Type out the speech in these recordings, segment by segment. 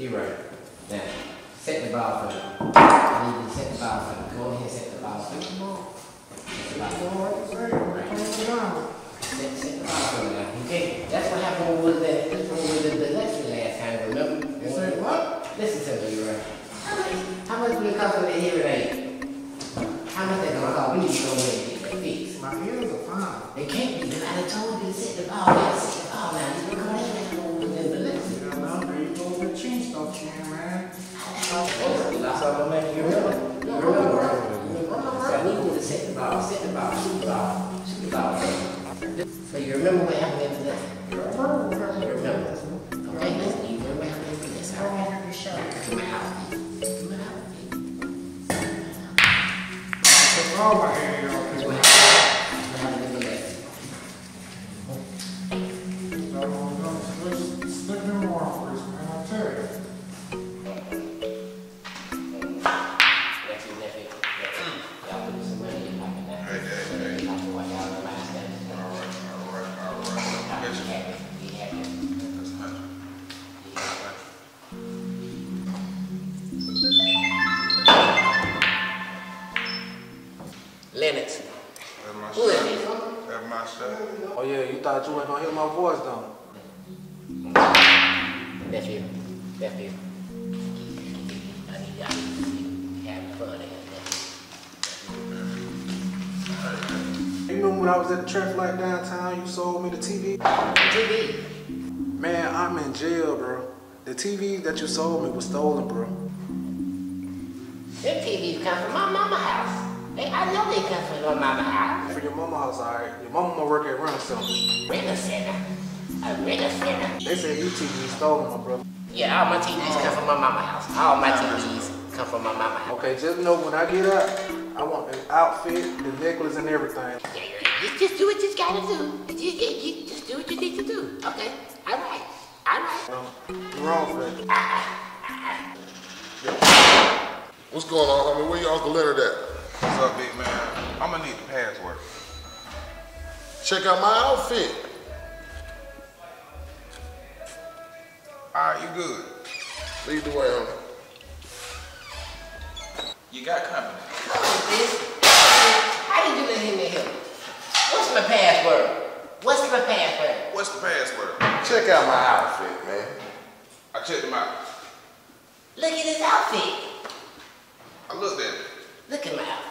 Zero. Now, set the bar for it. I need you to set the bar for it. Come on here, set the bar for it. Set, the bar for. Okay, that's what happened with the, with the, the last time, remember? Yes, sir. What? Listen to me, right? All I'm making you remember. You remember, right? So I need to ball, set the ball, shoot ball, shoot ball. So you remember what happened after that? You remember? Okay, listen, you remember what happened after this? All right, you show. Come out. Come out. It's all my hair, Oh yeah, you thought you weren't gonna hear my voice though. Nephew, nephew. I need y'all to be having fun in here. You remember when I was at the traffic light downtown, you sold me the TV? The TV, Man, I'm in jail, bro. The TV that you sold me was stolen, bro. them TVs come from my mama house. They, I know they come from your mama house. For your mama house, alright. Your mama gonna work at Run Center. Rent a center, a rent a center. They said your TV stolen, my brother. Yeah, all my TVs come from my mama house. All my TVs come from my mama house. Okay, just know when I get up, I want the outfit, the necklace, and everything. Yeah, yeah, Just, just do what you gotta do. Just, just, just, just do what you need to do. Okay, all right, all right. Um, you're wrong for that. What's going on, homie? Where your Uncle Leonard at? What's up, big man? I'm gonna need the password. Check out my outfit. All right, you good. Lead the way, homie. You got company. How did you let him in here? What's my password? What's my password? What's the password? Check out my outfit, man. I checked them out. Look at his outfit. I looked at it. Look at my outfit.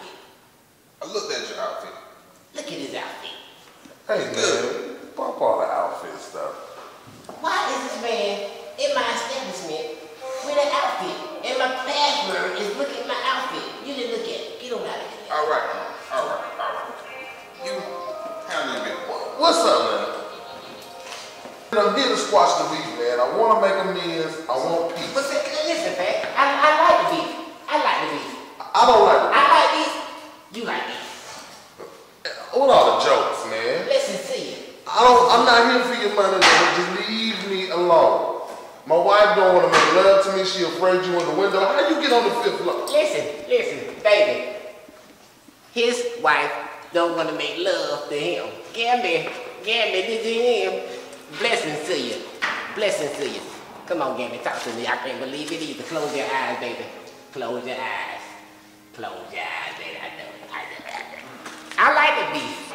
I looked at your outfit. Look at his outfit. Hey, man. Pop all the outfit stuff. Why is this man in my establishment with an outfit? And my password is look at my outfit. You didn't look at it. Get on out of here. All right, all right, all right. You handle it. What's up, man? I'm here to squash the beef, man. I want to make amends. I want peace. But say- listen, Pat, I, I like the beef. I like the beef. I don't like I like beef. You like beef. What all the jokes, man? Listen to you. I don't. I'm not here for your money. Just leave me alone. My wife don't want to make love to me. She afraid you in the window. How you get on the fifth floor? Listen, listen, baby. His wife don't want to make love to him. Gambit, Gambit, you hear him? Blessings to you. Blessings to you. Come on, Gambit, talk to me. I can't believe it either. Close your eyes, baby. Close your eyes. Close your eyes, baby. I know it. I know it. I it. Beef.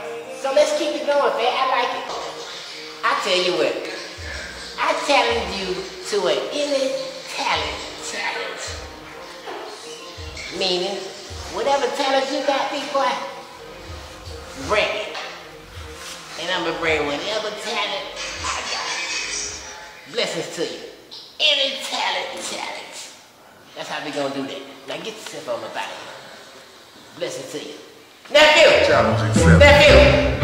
So let's keep it going, man. I like it. I tell you what. I challenge you to an any talent challenge. Meaning, whatever talent you got, big boy, bring it. And I'm gonna bring whatever talent I got. Blessings to you. Any talent challenge. That's how we gonna do that. Now get yourself on my body. Blessings to you. Nephew! Challenge accepted. Nephew!